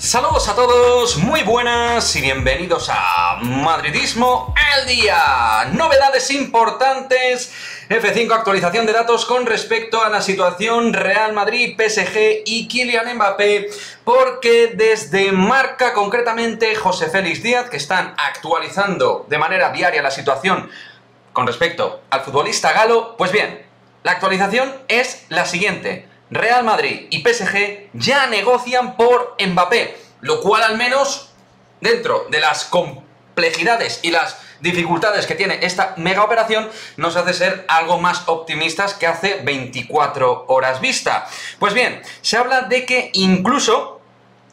Saludos a todos, muy buenas y bienvenidos a Madridismo al día. Novedades importantes, F5 actualización de datos con respecto a la situación Real Madrid, PSG y Kylian Mbappé, porque desde Marca, concretamente José Félix Díaz, que están actualizando de manera diaria la situación con respecto al futbolista galo, pues bien, la actualización es la siguiente. Real Madrid y PSG ya negocian por Mbappé, lo cual al menos dentro de las complejidades y las dificultades que tiene esta mega operación nos hace ser algo más optimistas que hace 24 horas vista. Pues bien, se habla de que incluso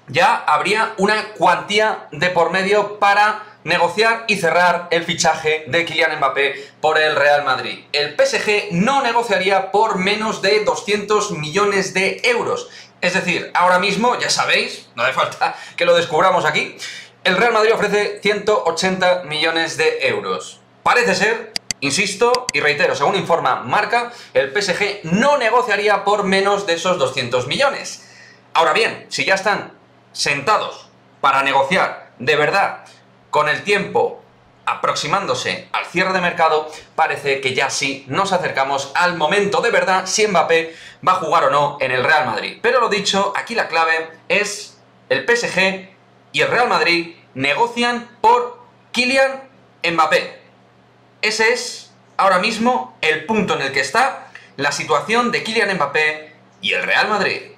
ya habría una cuantía de por medio para negociar y cerrar el fichaje de Kylian Mbappé por el Real Madrid. El PSG no negociaría por menos de 200 millones de euros. Es decir, ahora mismo, ya sabéis, no hace falta que lo descubramos aquí, el Real Madrid ofrece 180 millones de euros. Parece ser, insisto y reitero, según informa Marca, el PSG no negociaría por menos de esos 200 millones. Ahora bien, si ya están sentados para negociar de verdad con el tiempo aproximándose al cierre de mercado, parece que ya sí nos acercamos al momento de verdad si Mbappé va a jugar o no en el Real Madrid. Pero lo dicho, aquí la clave es el PSG y el Real Madrid negocian por Kylian Mbappé. Ese es ahora mismo el punto en el que está la situación de Kylian Mbappé y el Real Madrid.